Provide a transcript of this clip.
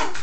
Yes.